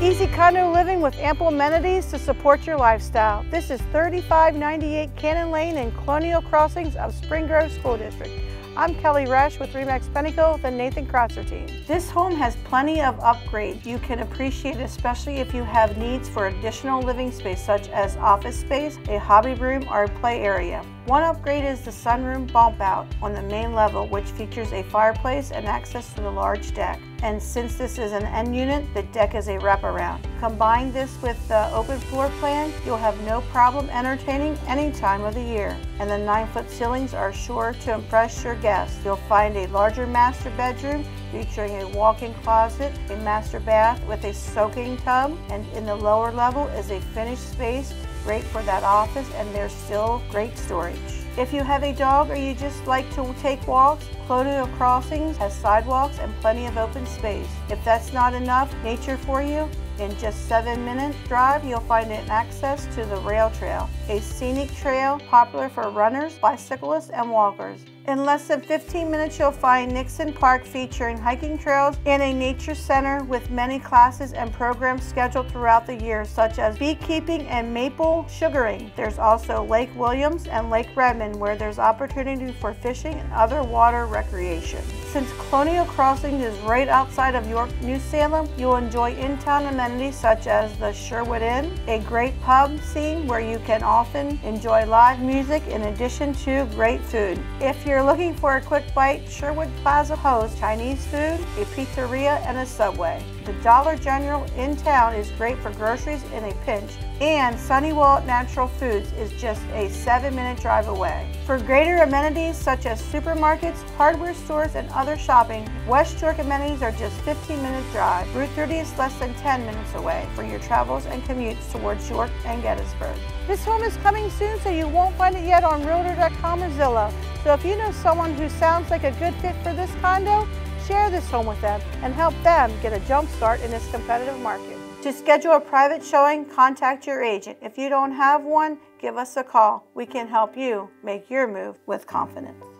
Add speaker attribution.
Speaker 1: Easy condo living with ample amenities to support your lifestyle. This is 3598 Cannon Lane in Colonial Crossings of Spring Grove School District. I'm Kelly Resch with Remax Pinnacle, the Nathan Kratzer team. This home has plenty of upgrades you can appreciate, especially if you have needs for additional living space, such as office space, a hobby room, or a play area. One upgrade is the sunroom bump out on the main level, which features a fireplace and access to the large deck. And since this is an end unit, the deck is a wraparound. Combine this with the open floor plan, you'll have no problem entertaining any time of the year. And the 9-foot ceilings are sure to impress your guests. You'll find a larger master bedroom featuring a walk-in closet, a master bath with a soaking tub, and in the lower level is a finished space great for that office and there's still great storage. If you have a dog or you just like to take walks, Colonial Crossings has sidewalks and plenty of open space. If that's not enough nature for you, in just seven minute drive, you'll find an access to the rail trail, a scenic trail popular for runners, bicyclists, and walkers. In less than 15 minutes, you'll find Nixon Park featuring hiking trails and a nature center with many classes and programs scheduled throughout the year, such as beekeeping and maple sugaring. There's also Lake Williams and Lake Redman, where there's opportunity for fishing and other water recreation. Since Colonial Crossing is right outside of York, New Salem, you'll enjoy in-town amenities such as the Sherwood Inn, a great pub scene where you can often enjoy live music in addition to great food. If you're looking for a quick bite, Sherwood Plaza hosts Chinese food, a pizzeria, and a Subway. The Dollar General in town is great for groceries in a pinch, and Sonnewald Natural Foods is just a seven minute drive away. For greater amenities such as supermarkets, hardware stores, and other shopping, West York amenities are just 15 minute drive. Route 30 is less than 10 minutes away for your travels and commutes towards York and Gettysburg. This home is coming soon, so you won't find it yet on Realtor.com or Zillow. So if you know someone who sounds like a good fit for this condo, share this home with them and help them get a jump start in this competitive market. To schedule a private showing, contact your agent. If you don't have one, give us a call. We can help you make your move with confidence.